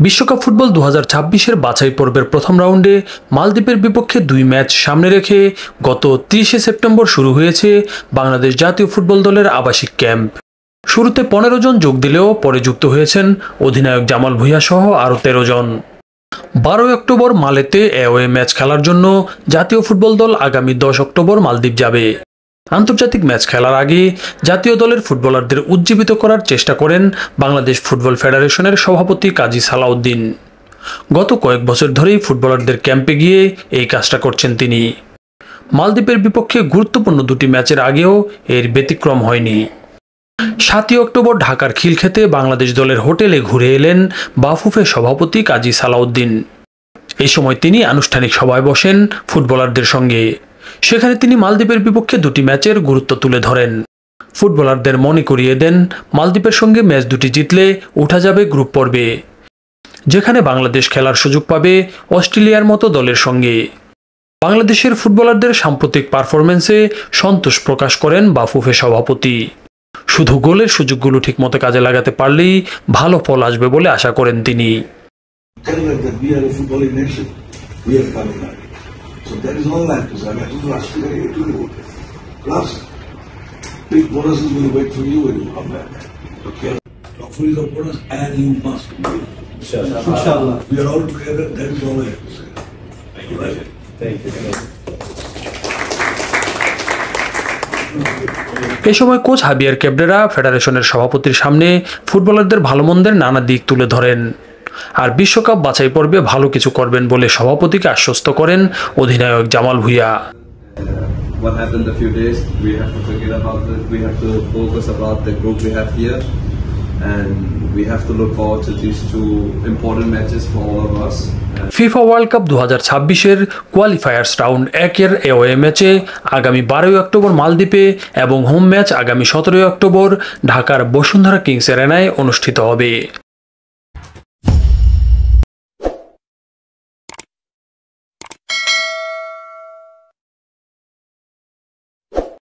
বিশ্বকাপ ফুটবল দু হাজার বাছাই পর্বের প্রথম রাউন্ডে মালদ্বীপের বিপক্ষে দুই ম্যাচ সামনে রেখে গত তিরিশে সেপ্টেম্বর শুরু হয়েছে বাংলাদেশ জাতীয় ফুটবল দলের আবাসিক ক্যাম্প। শুরুতে পনেরো জন যোগ দিলেও পরে যুক্ত হয়েছেন অধিনায়ক জামাল ভুঁইয়া সহ আরও তেরো জন। বারোই অক্টোবর মালেতে এওয়ে ম্যাচ খেলার জন্য জাতীয় ফুটবল দল আগামী দশ অক্টোবর মালদ্বীপ যাবে। আন্তর্জাতিক ম্যাচ খেলার আগে জাতীয় দলের ফুটবলারদের উজ্জীবিত করার চেষ্টা করেন বাংলাদেশ ফুটবল ফেডারেশনের সভাপতি কাজী সালাউদ্দিন। গত কয়েক বছর ধরেই ফুটবলারদের ক্যাম্পে গিয়ে এই কাজটা করছেন তিনি। মালদ্বীপের বিপক্ষে গুরুত্বপূর্ণ দুটি ম্যাচের আগেও এর ব্যতিক্রম হয়নি। সাতই অক্টোবর ঢাকার খিলক্ষেতে বাংলাদেশ দলের হোটেলে ঘুরে এলেন বাফুফের সভাপতি কাজী সালাউদ্দিন। এই সময় তিনি আনুষ্ঠানিক সভায় বসেন ফুটবলারদের সঙ্গে। সেখানে তিনি মালদ্বীপের বিপক্ষে দুটি ম্যাচের গুরুত্ব তুলে ধরেন। ফুটবলারদের মনে করিয়ে দেন, মালদ্বীপের সঙ্গে ম্যাচ দুটি জিতলে উঠা যাবে গ্রুপ পর্বে, যেখানে বাংলাদেশ খেলার সুযোগ পাবে অস্ট্রেলিয়ার মতো দলের সঙ্গে। বাংলাদেশের ফুটবলারদের সাম্প্রতিক পারফরমেন্সে সন্তোষ প্রকাশ করেন বাফুফে সভাপতি। শুধু গোলের সুযোগগুলো ঠিকমতো কাজে লাগাতে পারলেই ভালো ফল আসবে বলে আশা করেন তিনি। So that is all that is. I mean, I don't ask you to do it. Plus, big bonuses will wait for you when you come back. Okay? Talk for the bonus and you must win. Inshallah. Inshallah. We are all together. That is all I have to say. Thank you. Right? এ সময় coach হাবিয়ার কেবডেরা ফেডারেশনের সভাপতির সামনে ফুটবলারদের ভালো মন্দের নানা দিক তুলে ধরেন আর বিশ্বকাপ বাছাই পর্বে ভালো কিছু করবেন বলে সভাপতিকে আশ্বস্ত করেন অধিনায়ক Jamal Bhuiyan what happened a few days. We have to forget about it. We have to focus about the group we have here, and we have to look forward to these two important matches for all of us. FIFA World Cup দু হাজার ছাব্বিশের qualifiers round একের away ম্যাচে আগামী বারোই October মালদ্বীপে এবং home match আগামী সতেরোই অক্টোবর ঢাকার বসুন্ধরা কিংস এরেনায় অনুষ্ঠিত হবে